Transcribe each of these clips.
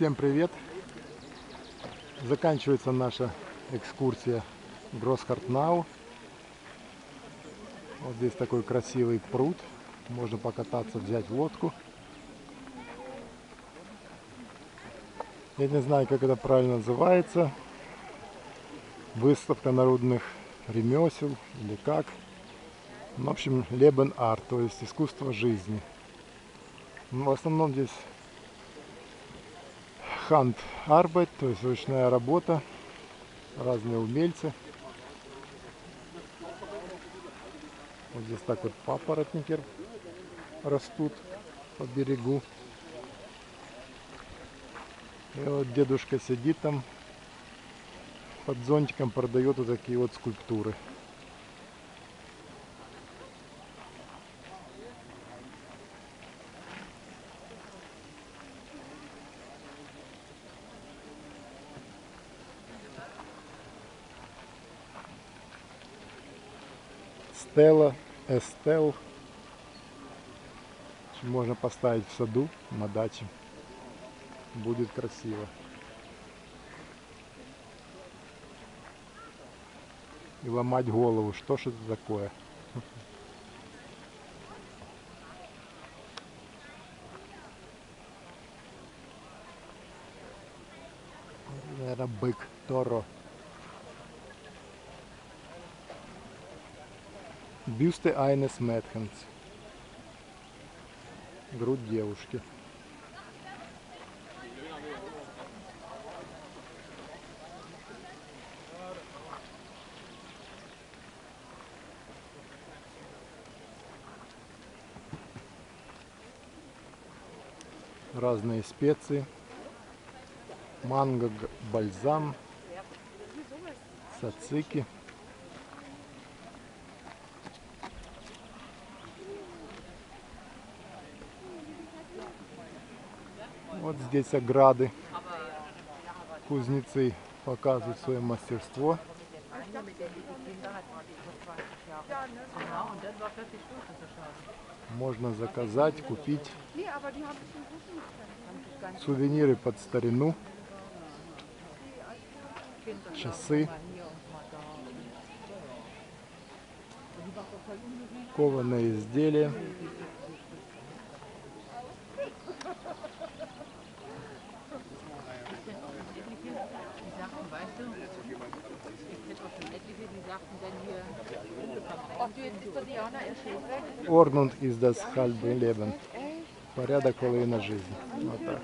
Всем привет! Заканчивается наша экскурсия Гроссхартнау. Вот здесь такой красивый пруд. Можно покататься, взять лодку. Я не знаю, как это правильно называется. Выставка народных ремесел или как. Ну, в общем, Лебен арт, то есть искусство жизни. Ну, в основном здесь ханд арбайт, то есть ручная работа, разные умельцы. Вот здесь так вот папоротники растут по берегу. И вот дедушка сидит там под зонтиком, продает вот такие вот скульптуры. Стелла, Эстел. Можно поставить в саду, на даче. Будет красиво. И ломать голову, что ж это такое. Наверное, бык, Торо. Бюсте Айнес Мэтхенс. Грудь девушки. Разные специи. Манго, бальзам, сацики. Вот здесь ограды. Кузнецы показывают свое мастерство. Eine mit der liebe Kinder hat mal die vor 20 Jahren. Genau, und dann war plötzlich Schluss, das ist schade. Можно заказать, купить сувениры под старину, часы, кованые изделия. Орнунд из das halbe Leben. Порядок половина жизни. Вот так.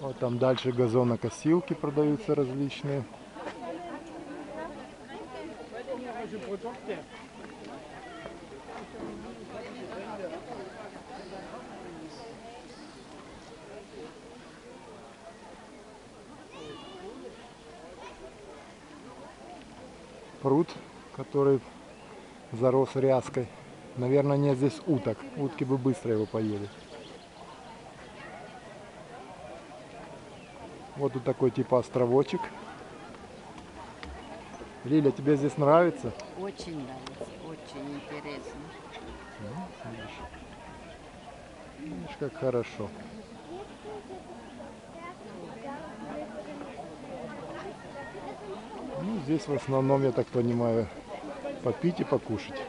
Вот там дальше газонокосилки продаются различные. Пруд, который зарос ряской. Наверное, нет здесь уток. Утки бы быстро его поели. Вот тут такой типа островочек. Лиля, тебе здесь нравится? Очень нравится, очень интересно. Видишь, Видишь, как хорошо. Ну, здесь в основном, я так понимаю, попить и покушать.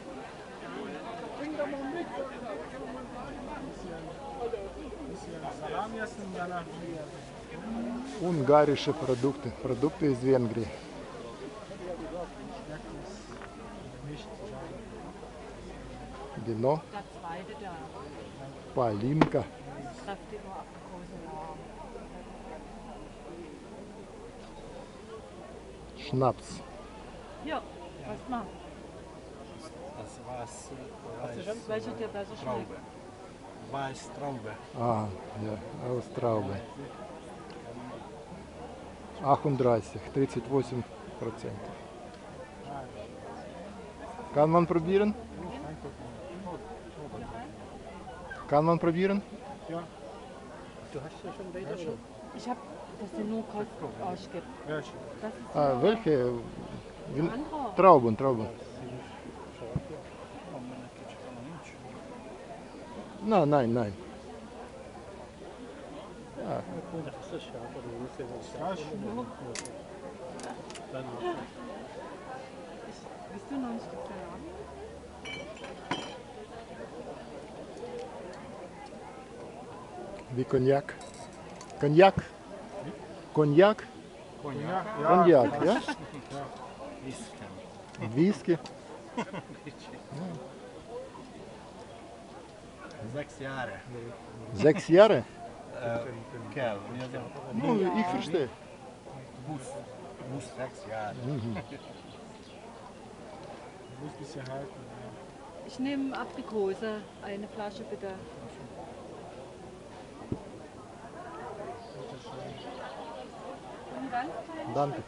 Унгаrische продукты, продукты из Венгрии. Вино, Der zweite da, war. Шнапс. Hier, was mal. Das was, Welche dir besser schmeckt? Traube. Weiß Traube. А, ja, Аустраубе. Ахундрайсих, 38 процентов. Kan man probieren? Kann man probieren? Ja. Du hast ja schon welche? Ja, ich habe, dass du nur Kost ausgibst. Ja, schon. Ah, welche? Trauben, Trauben. No, nein, nein. Ja. Bist du noch ein Stück wie Cognac. Cognac. Cognac. Cognac. Cognac, ja? Whisky. Whisky. Sechs Jahre. Sechs Jahre? Äh, Kerl. Ja. Ну, ich verstehe. Bus. Bus sechs Jahre. Muss bisschen halten. Ich nehme Aprikose, eine Flasche bitte. Und